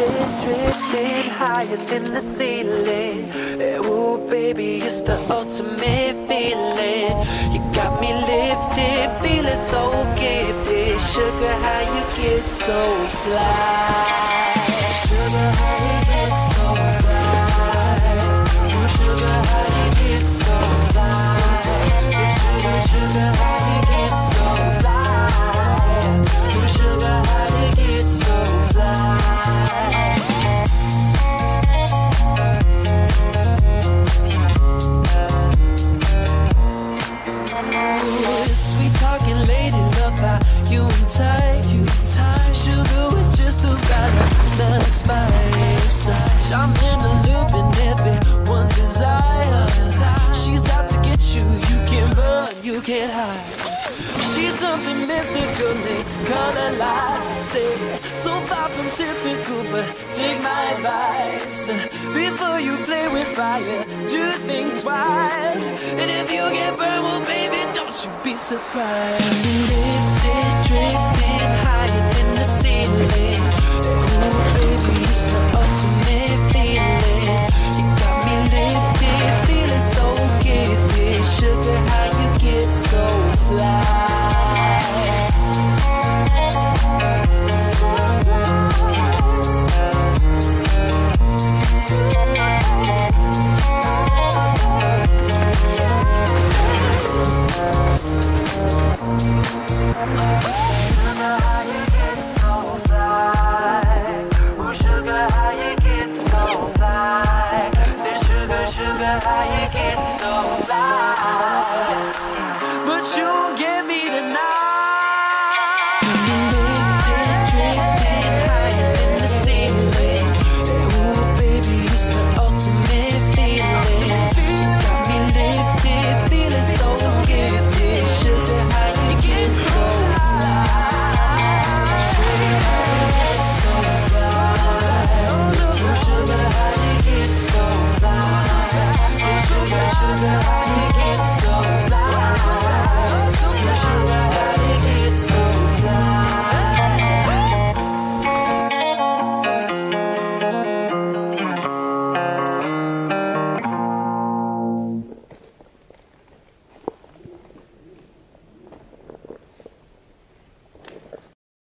Drifting higher than the ceiling. Eh, ooh, baby, it's the ultimate feeling. You got me lifted, feeling so gifted. Sugar, how you get so fly? I'm in the loop and everyone's desire. She's out to get you, you can't run, you can't hide. She's something mystical, they color lights. I say, so far from typical, but take my advice. Before you play with fire, do think twice. And if you get burned, well, baby, don't you be surprised.